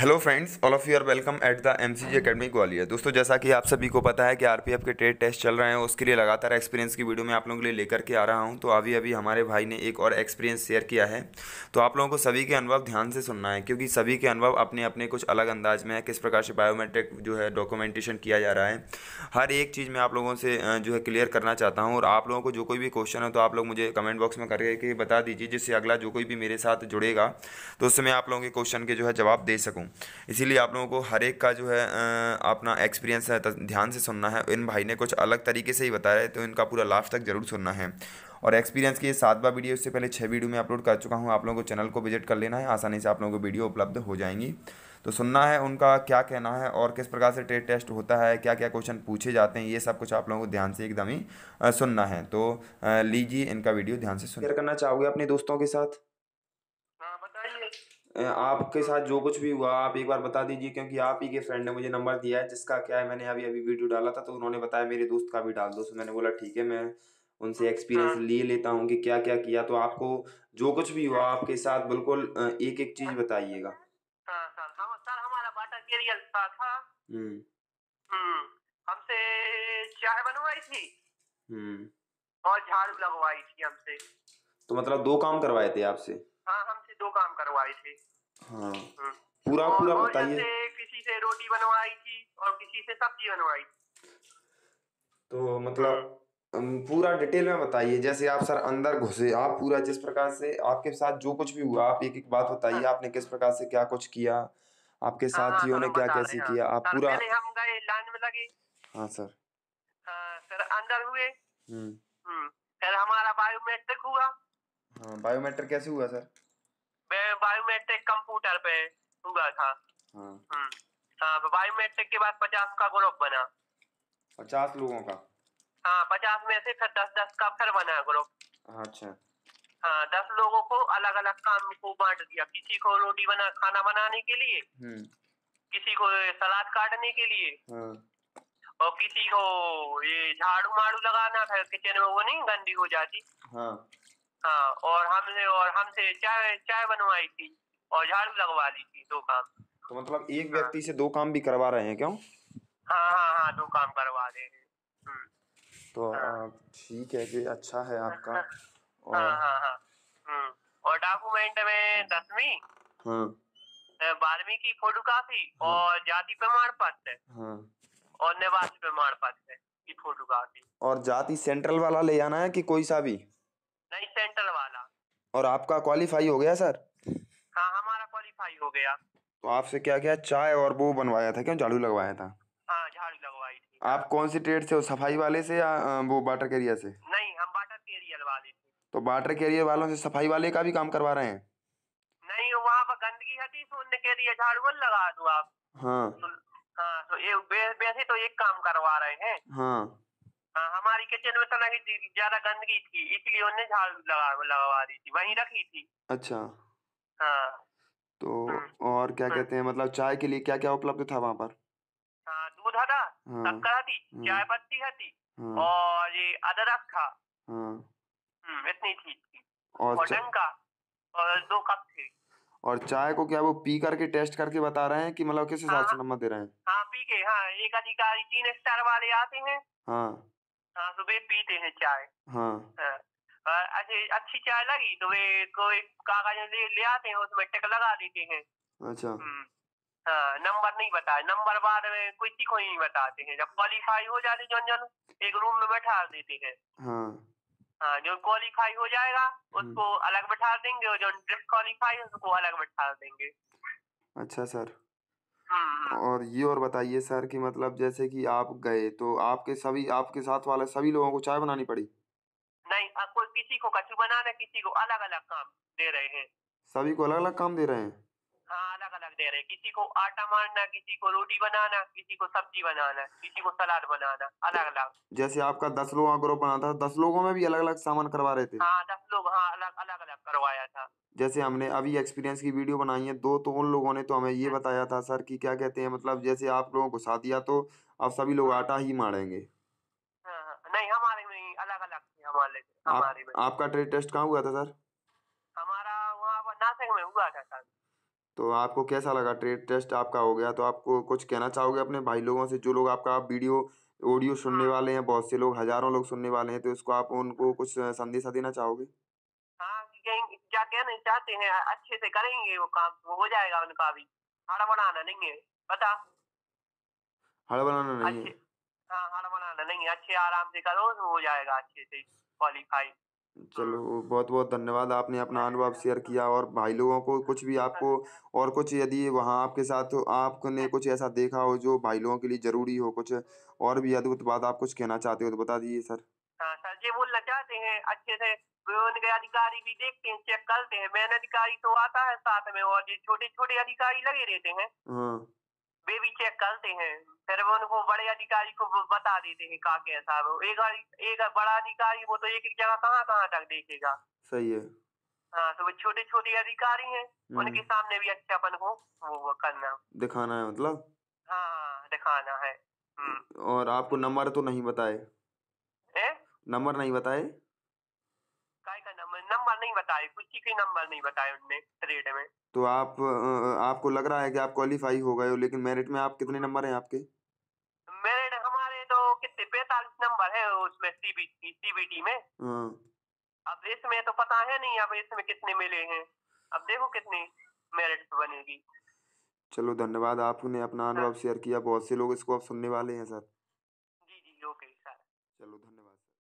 Hello friends all of you are welcome at the M C G academy Gwalior दोस्तों, जैसा कि आप सभी को पता है कि आरपीएफ के ट्रेड टेस्ट चल रहे हैं, उसके लिए लगातार एक्सपीरियंस की वीडियो मैं आप लोगों के लिए लेकर के आ रहा हूँ। तो अभी अभी हमारे भाई ने एक और एक्सपीरियंस शेयर किया है। तो आप लोगों को सभी के अनुभव ध्यान से सुनना है, क्योंकि सभी के अनुभव अपने अपने कुछ अलग अंदाज में है, किस प्रकार से बायोमेट्रिक जो है डॉक्यूमेंटेशन किया जा रहा है। हर एक चीज़ मैं आप लोगों से जो है क्लियर करना चाहता हूँ, और आप लोगों को जो कोई भी क्वेश्चन है तो आप लोग मुझे कमेंट बॉक्स में करके बता दीजिए, जिससे अगला जो कोई भी मेरे साथ जुड़ेगा तो उससे मैं आप लोगों के क्वेश्चन के जो है जवाब दे सकूँ। इसीलिए आप लोगों को हर एक का जो है अपना एक्सपीरियंस है ध्यान से सुनना है। इन भाई ने कुछ अलग तरीके से ही बताया है तो इनका पूरा लास्ट तक ज़रूर सुनना है। और एक्सपीरियंस की सातवा वीडियो इससे पहले छः वीडियो में अपलोड कर चुका हूँ। आप लोगों को चैनल को विज़िट कर लेना है, आसानी से आप लोगों को वीडियो उपलब्ध हो जाएँगी। तो सुनना है उनका, क्या कहना है और किस प्रकार से ट्रेड टेस्ट होता है क्या क्या क्वेश्चन पूछे जाते हैं, ये सब कुछ आप लोगों को ध्यान से एकदम ही सुनना है। तो लीजिए इनका वीडियो ध्यान से सुन करना चाहोगे अपने दोस्तों के साथ? आपके साथ जो कुछ भी हुआ आप एक बार बता दीजिए क्योंकि आप ही के फ्रेंड ने मुझे नंबर दिया है जिसका क्या है मैंने अभी अभी वीडियो डाला था तो उन्होंने बताया मेरे दोस्त का भी डाल दो। तो मैंने बोला ठीक है मैं उनसे एक्सपीरियंस हाँ। ले लेता हूँ कि क्या क्या। किया तो आपको जो कुछ भी हुआ आपके साथ बिल्कुल एक एक चीज़ बताइएगा। हाँ, था हम्म। हम्म, हमसे चाय बनवाई थी। हम्म। और झाड़ू लगवाई थी हमसे। तो मतलब दो काम करवाए थे आपसे? हाँ करवाए थे। हाँ। हम्म। पूरा पूरा बताइए। किसी से रोटी बनवाई थी और किसी से सब्ज़ी बनवाई तो मतलब पूरा डिटेल में बताइए। जैसे आप सर अंदर घुसे आप पूरा जिस प्रकार से आपके साथ जो कुछ भी हुआ आप एक एक बात बताइए हाँ। आपने किस प्रकार से क्या कुछ किया आपके हाँ, हाँ, साथियों ने क्या कैसे किया आप पूरा हम गए लाइन में लगे। हाँ सर। सर अंदर हुए। हम्म, हम्म फिर हमारा बायोमेट्रिक हुआ। हाँ बायोमेट्रिक कैसे हुआ सर? मैं बायोमेट्रिक कंप्यूटर पे हुआ था। हाँ। हम्म, हाँ बायोमेट्रिक के बाद पचास का ग्रुप बना। पचास लोगों का? हाँ पचास में से फिर दस दस का फिर बना ग्रुप अच्छा। हाँ दस लोगों को अलग अलग काम को बांट दिया। किसी को रोटी बना खाना बनाने के लिए हम्म। किसी को सलाद काटने के लिए हाँ। और किसी को ये झाड़ू माड़ू लगाना फिर किचन में वो नहीं गंदी हो जाती। हाँ। हाँ और हमने और हमसे चाय चाय बनवाई थी और झाड़ू लगवा दी थी दो काम तो मतलब एक हाँ। व्यक्ति से दो काम भी करवा रहे हैं क्यों हाँ हाँ हाँ दो काम करवा रहे हैं हम्म। तो हाँ। ठीक है जी अच्छा है आपका हाँ, और हाँ हाँ हाँ। और डॉक्यूमेंट में दसवीं हाँ बारहवीं की फ़ोटो काफ़ी हाँ। और जाति प्रमाण पत्र हाँ और निवास प्रमाण पत्र की फ़ोटो काफ़ी और जाति सेंट्रल वाला ले जाना है कि कोई सा भी और आपका क्वालिफाई हो गया सर हाँ हमारा क्वालिफाई हो गया। तो आपसे क्या क्या चाय और वो बनवाया था? क्यों झाड़ू लगवाया था? हाँ झाड़ू लगवाई थी। आप कौन सी ट्रेड से हो सफ़ाई वाले से या वो वाटर कैरियर से? नहीं हम वाटर कैरियर वाले थे। तो वाटर कैरियर वालों से सफ़ाई वाले का भी काम करवा रहे हैं? नहीं वहाँ पर गंदगी हटी तो उनके लिए झाड़ू लगा दो आप। हाँ। तो, हाँ तो ये वैसे तो एक काम करवा रहे हैं। हाँ। हाँ हमारी किचन में तो नहीं ज़्यादा गंदगी थी इसलिए उन्हें झाड़ू लगा लगवा दी थी वहीं रखी थी। अच्छा। हाँ। तो हम्म। और क्या हम्म। कहते हैं मतलब चाय के लिए क्या क्या उपलब्ध था वहाँ पर? हाँ दूध था हाँ। शक्कर थी हाँ। चाय पत्ती थी हाँ। और ये अदरक था। हम्म, इतनी चीज़ थी। और डंका और दो कप थे। और चाय को क्या वो पी करके टेस्ट करके बता रहे हैं कि मतलब किस हिसाब से नंबर दे रहे हैं? हाँ पी के हाँ एक अधिकारी तीन स्टार वाले आते हैं। हाँ। हाँ सुबह पीते हैं चाय। हाँ, हाँ। अच्छी अच्छी चाय लगी तो वे कोई कागज़ ले, ले आते हैं उसमें टिक लगा देते हैं। अच्छा। हम्म। हाँ नंबर नहीं बताए। नंबर बाद में किसी को नहीं बताते हैं। जब क्वालिफाई हो जाते जन जन एक रूम में बैठा देते हैं। हाँ। हाँ जो क्वालिफाई हो जाएगा उसको हम्म। अलग बैठा देंगे और जो डिस्कालीफाई उसको अलग बैठा देंगे। अच्छा सर। और ये और बताइए सर कि मतलब जैसे कि आप गए तो आपके सभी आपके साथ वाले सभी लोगों को चाय बनानी पड़ी? नहीं कोई किसी को कचू बनाना किसी को अलग अलग काम दे रहे हैं। सभी को अलग अलग काम दे रहे हैं? हाँ अलग अलग दे रहे किसी को आटा मारना किसी को रोटी बनाना किसी को सब्ज़ी बनाना किसी को सलाद बनाना अलग अलग जैसे आपका दस लोगों का ग्रुप बना था दस लोगों में भी अलग अलग सामान करवा रहे थे? हाँ दस लोग हाँ अलग अलग अलग करवाया था। जैसे हमने अभी एक्सपीरियंस की वीडियो बनाई है दो तो उन लोगों ने तो हमें ये हाँ। बताया था सर कि क्या कहते हैं मतलब जैसे आप लोगों को साथ दिया तो अब सभी लोग आटा ही मारेंगे। हाँ, हाँ। नहीं हमारे में अलग अलग थे हमारे हमारे में। आपका ट्रेड टेस्ट कहाँ हुआ था सर? हमारा वहाँ नासिक में हुआ था सर। तो आपको कैसा लगा? ट्रेड टेस्ट आपका हो गया तो आपको कुछ कहना चाहोगे अपने भाई लोगों से? जो लोग आपका वीडियो ऑडियो सुनने हाँ। वाले हैं बहुत से लोग हज़ारों लोग सुनने वाले हैं तो इसको आप उनको कुछ संदेशा देना चाहोगे? हाँ क्या कहना चाहते हैं? अच्छे से करेंगे वो काम हो जाएगा उनका भी। हड़बड़ाना नहीं है पता हड़बड़ाना नहीं है। हाँ हड़बड़ाना नहीं है अच्छे आराम से करो हो जाएगा अच्छे से क्वालिफाई चलो बहुत बहुत धन्यवाद आपने अपना अनुभव शेयर किया और भाई लोगों को कुछ भी आपको और कुछ यदि वहाँ आपके साथ आपने कुछ ऐसा देखा हो जो भाई लोगों के लिए ज़रूरी हो कुछ और भी अद्भुत बात आप कुछ कहना चाहते हो तो बता दीजिए सर। हाँ सर जी बोलना चाहते हैं अच्छे से अधिकारी भी देखते हैं चेक करते हैं मैन अधिकारी तो आता है साथ में और छोटे छोटे अधिकारी लगे रहते हैं। हाँ। वे भी चेक करते हैं। फिर वो उनको बड़े अधिकारी को बता देते हैं का कैसा एक एक बड़ा अधिकारी वो तो एक एक जगह कहाँ कहाँ तक देखेगा। सही है। हाँ तो वो छोटे छोटे अधिकारी हैं हम्म। उनके सामने भी अच्छा अपन को वो करना। दिखाना है मतलब? हाँ दिखाना है। हम्म। और आपको नंबर तो नहीं बताए? नंबर नहीं बताए? नहीं बताए कुछ के नंबर नहीं बताए उनने रेट में। तो आप आपको लग रहा है कि आप क्वालिफाई हो गए हो लेकिन मेरिट में आप कितने नंबर हैं आपके? मेरिट हमारे तो कितने पैतालीस नंबर है उसमें सीबीटी सीबीटी में। हाँ। अब इसमें तो पता है नहीं अब इसमें कितने मिले हैं। अब देखो कितनी मेरिट बनेगी। चलो धन्यवाद आपने अपना अनुभव शेयर किया बहुत से लोग इसको अब सुनने वाले हैं सर। जी जी ओके सर चलो धन्यवाद।